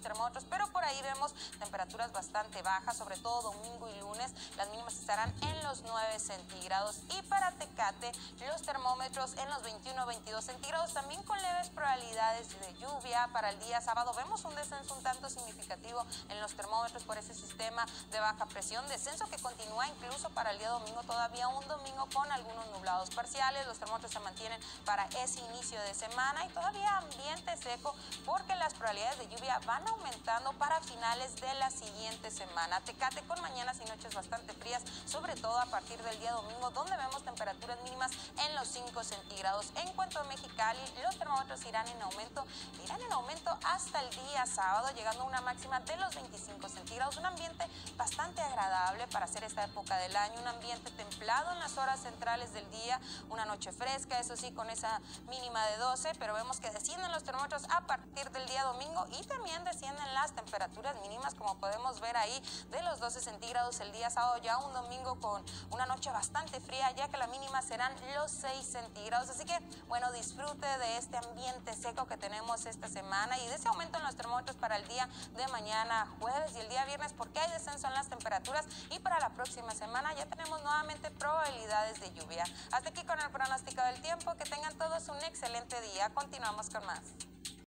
termómetros, pero por ahí vemos temperaturas bastante bajas, sobre todo domingo y lunes. Las mínimas estarán en los 9 centígrados. Y para Tecate, los termómetros en los 21-22 centígrados, también con leves probabilidades de lluvia. Para el día sábado vemos un descenso un tanto significativo en los termómetros por ese sistema de baja presión. Descenso que continúa incluso para el día domingo, todavía un domingo con algunos nublados parciales. Los termómetros se mantienen para ese inicio de semana y todavía ambiente seco porque las probabilidades de lluvia van aumentando para finales de la siguiente semana. Tecate con mañanas y noches bastante frías, sobre todo a partir del día domingo, donde vemos temperaturas mínimas en los 5 centígrados. En cuanto a Mexicali, los termómetros irán en aumento, irán en aumento hasta el día sábado, llegando a una máxima de los 25 Un ambiente bastante agradable para hacer esta época del año, un ambiente templado en las horas centrales del día, una noche fresca, eso sí, con esa mínima de 12, pero vemos que descienden los termómetros a partir del día domingo y también descienden las temperaturas mínimas, como podemos ver ahí, de los 12 centígrados el día sábado, ya un domingo con una noche bastante fría, ya que la mínima serán los 6 centígrados. Así que, bueno, disfrute de este ambiente seco que tenemos esta semana y de ese aumento en los termómetros para el día de mañana jueves y el día porque hay descenso en las temperaturas y para la próxima semana ya tenemos nuevamente probabilidades de lluvia. Hasta aquí con el pronóstico del tiempo, que tengan todos un excelente día. Continuamos con más.